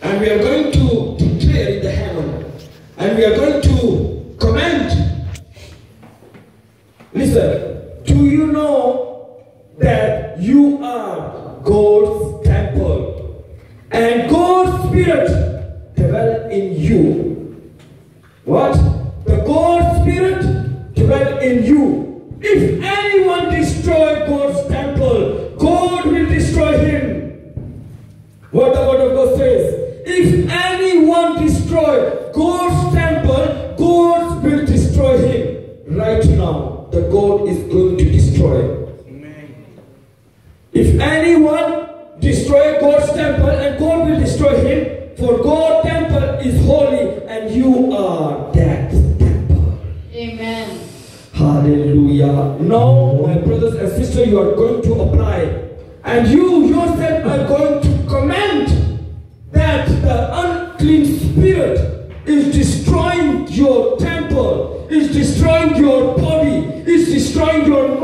And we are going to declare in the heaven. And we are going to command. Listen, do you know that you are God's temple? And God's Spirit dwell in you. What? The God's Spirit dwell in you. If anyone destroy God's Right now, the God is going to destroy. If anyone destroy God's temple, and God will destroy him, for God's temple is holy, and you are that temple. Amen. Hallelujah. Now, my brothers and sisters, you are going to apply. And you yourself are going to comment that the unclean spirit is destroying your temple, is destroying your body, is destroying your